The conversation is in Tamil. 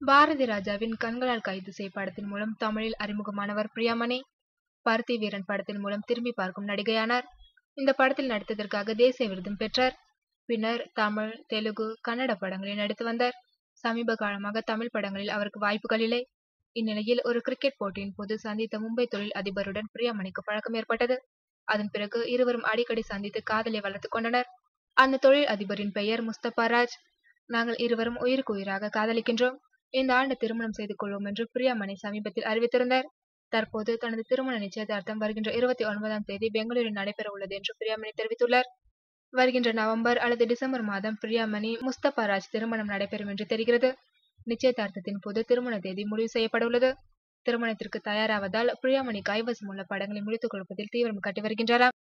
பாரதி ராஜாவின் கண்களால் கைது செய் படத்தின் மூலம் தமிழில் அறிமுகமானவர் பிரியாமணி. பருத்தி வீரன் படத்தின் மூலம் திரும்பி பார்க்கும் நடிகையானார். இந்த படத்தில் நடித்ததற்காக தேசிய விருதும் பெற்றார். பின்னர் தமிழ் தெலுங்கு கன்னட படங்களில் நடித்து வந்தார். சமீப காலமாக தமிழ் படங்களில் அவருக்கு வாய்ப்புகள் இல்லை. இந்நிலையில் ஒரு கிரிக்கெட் போட்டியின் போது சந்தித்த மும்பை தொழில் அதிபருடன் பிரியாமணிக்கு பழக்கம் ஏற்பட்டது. அதன் பிறகு இருவரும் அடிக்கடி சந்தித்து காதலை வளர்த்து கொண்டனர். அந்த தொழில் அதிபரின் பெயர் முஸ்தபா ராஜ். நாங்கள் இருவரும் உயிருக்கு உயிராக காதலிக்கின்றோம். இந்த ஆண்டு திருமணம் செய்து கொள்வோம் என்று பிரியாமணி சமீபத்தில் அறிவித்திருந்தார். தற்போது தனது திருமண நிச்சயதார்த்தம் வருகின்ற இருபத்தி ஒன்பதாம் தேதி பெங்களூரில் நடைபெற உள்ளது என்று பிரியாமணி தெரிவித்துள்ளார். வருகின்ற நவம்பர் அல்லது டிசம்பர் மாதம் பிரியாமணி முஸ்தபா ராஜ் திருமணம் நடைபெறும் என்று தெரிகிறது. நிச்சயதார்த்தத்தின் போது திருமண தேதி முடிவு செய்யப்பட உள்ளது. திருமணத்திற்கு தயாராவதால் பிரியாமணி கைவசம் உள்ள படங்களை முடித்துக் கொடுப்பதில் தீவிரம் காட்டி வருகின்றாராம்